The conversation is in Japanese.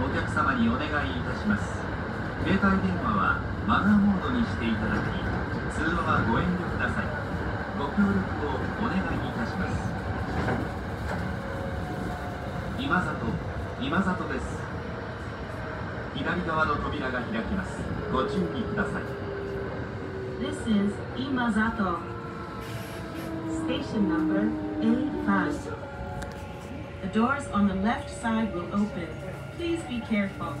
お客様にお願いいたします。携帯電話はマナーモードにしていただき通話はご遠慮ください。ご協力をお願いいたします。今里今里です左側の扉が開きますご注意ください This is Imazato. Station number A5. The doors on the left side will open. Please be careful.